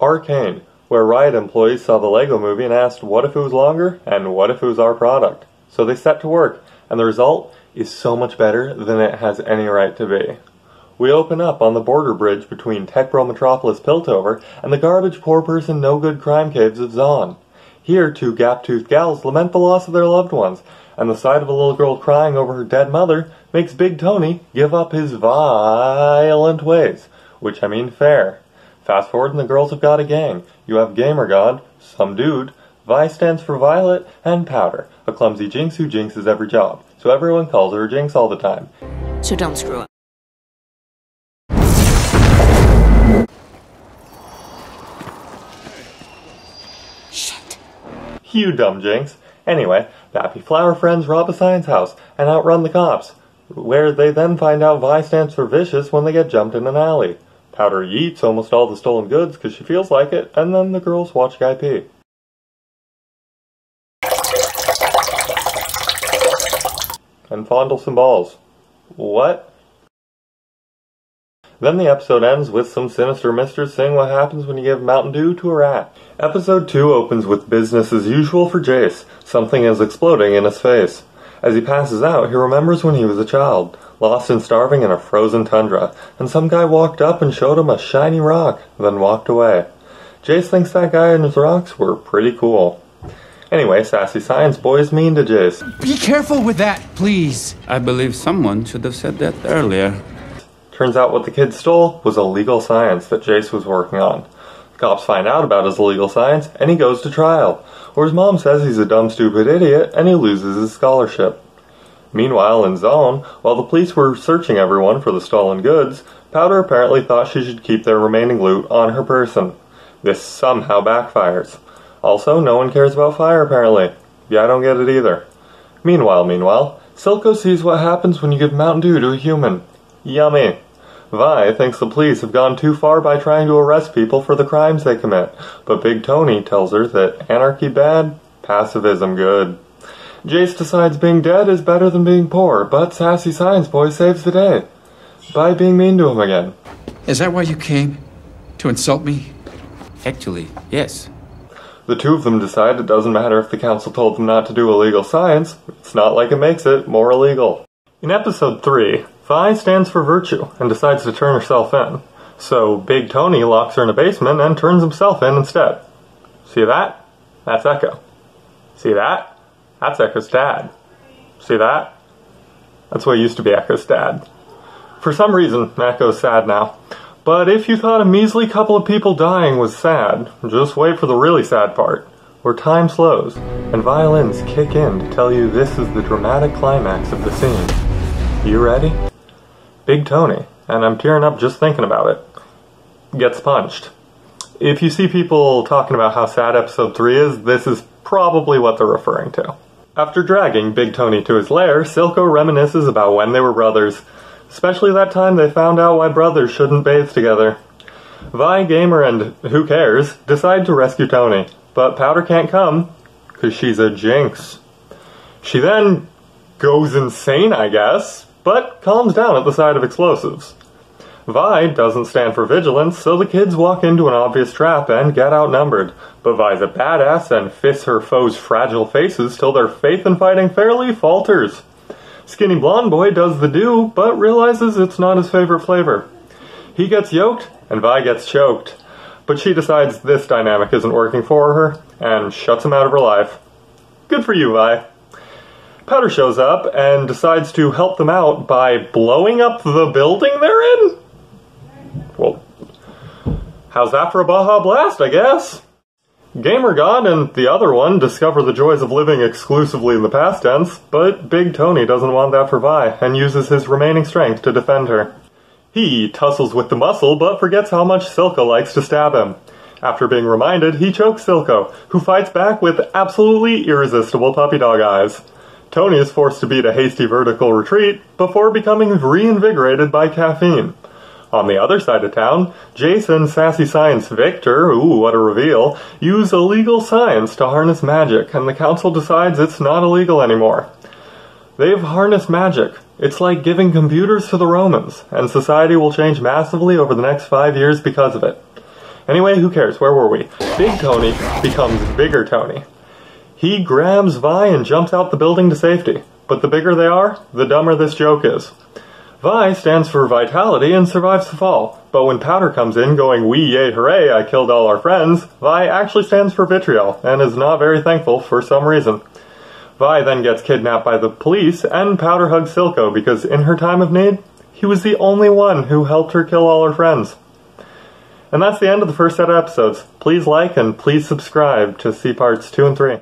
Arcane, where Riot employees saw the Lego movie and asked what if it was longer and what if it was our product. So they set to work, and the result is so much better than it has any right to be. We open up on the border bridge between Techbro Metropolis Piltover and the garbage poor person no good crime caves of Zaun. Here, two gap-toothed gals lament the loss of their loved ones, and the sight of a little girl crying over her dead mother makes Big Tony give up his violent ways, which I mean fair. Fast forward and the girls have got a gang. You have Gamer God, some dude, Vi stands for Violet, and Powder, a clumsy jinx who jinxes every job. So everyone calls her a jinx all the time. So don't screw up. Shit. You dumb jinx. Anyway, the Happy Flower friends rob a science house and outrun the cops, where they then find out Vi stands for vicious when they get jumped in an alley. Powder eats almost all the stolen goods because she feels like it, and then the girls watch Guy pee. And fondle some balls. What? Then the episode ends with some sinister misters saying what happens when you give Mountain Dew to a rat. Episode 2 opens with business as usual for Jayce. Something is exploding in his face. As he passes out, he remembers when he was a child, lost and starving in a frozen tundra, and some guy walked up and showed him a shiny rock, then walked away. Jayce thinks that guy and his rocks were pretty cool. Anyway, Sassy Science boy's mean to Jayce. Be careful with that, please. I believe someone should have said that earlier. Turns out what the kid stole was illegal science that Jayce was working on. Cops find out about his illegal science, and he goes to trial, where his mom says he's a dumb, stupid idiot, and he loses his scholarship. Meanwhile, in Zaun, while the police were searching everyone for the stolen goods, Powder apparently thought she should keep their remaining loot on her person. This somehow backfires. Also, no one cares about fire apparently. Yeah, I don't get it either. Meanwhile, meanwhile, Silco sees what happens when you give Mountain Dew to a human. Yummy. Vi thinks the police have gone too far by trying to arrest people for the crimes they commit, but Big Tony tells her that anarchy bad, pacifism good. Jayce decides being dead is better than being poor, but Sassy Science Boy saves the day by being mean to him again. Is that why you came? To insult me? Actually, yes. The two of them decide it doesn't matter if the council told them not to do illegal science, it's not like it makes it more illegal. In episode 3, Vi stands for virtue and decides to turn herself in. So Big Tony locks her in a basement and turns himself in instead. See that? That's Ekko. See that? That's Ekko's dad. See that? That's what used to be Ekko's dad. For some reason, Ekko's sad now. But if you thought a measly couple of people dying was sad, just wait for the really sad part, where time slows and violins kick in to tell you this is the dramatic climax of the scene. You ready? Big Tony, and I'm tearing up just thinking about it, gets punched. If you see people talking about how sad episode 3 is, this is probably what they're referring to. After dragging Big Tony to his lair, Silco reminisces about when they were brothers, especially that time they found out why brothers shouldn't bathe together. Vi, Gamer, and who cares, decide to rescue Tony, but Powder can't come, because she's a jinx. She then goes insane, I guess, but calms down at the sight of explosives. Vi doesn't stand for vigilance, so the kids walk into an obvious trap and get outnumbered. But Vi's a badass and fists her foes' fragile faces till their faith in fighting fairly falters. Skinny Blonde Boy does the do, but realizes it's not his favorite flavor. He gets yoked, and Vi gets choked. But she decides this dynamic isn't working for her, and shuts him out of her life. Good for you, Vi. Powder shows up and decides to help them out by blowing up the building they're in? Well, how's that for a Baja Blast, I guess? Gamer God and the other one discover the joys of living exclusively in the past tense, but Big Tony doesn't want that for Vi and uses his remaining strength to defend her. He tussles with the muscle but forgets how much Silco likes to stab him. After being reminded, he chokes Silco, who fights back with absolutely irresistible puppy dog eyes. Tony is forced to beat a hasty vertical retreat before becoming reinvigorated by caffeine. On the other side of town, Jason, Sassy Science Viktor, ooh, what a reveal, use illegal science to harness magic, and the council decides it's not illegal anymore. They've harnessed magic. It's like giving computers to the Romans, and society will change massively over the next five years because of it. Anyway, who cares? Where were we? Big Tony becomes Bigger Tony. He grabs Vi and jumps out the building to safety. But the bigger they are, the dumber this joke is. Vi stands for vitality and survives the fall. But when Powder comes in going, wee yay hooray, I killed all our friends, Vi actually stands for vitriol and is not very thankful for some reason. Vi then gets kidnapped by the police and Powder hugs Silco because in her time of need, he was the only one who helped her kill all her friends. And that's the end of the first set of episodes. Please like and please subscribe to see parts 2 and 3.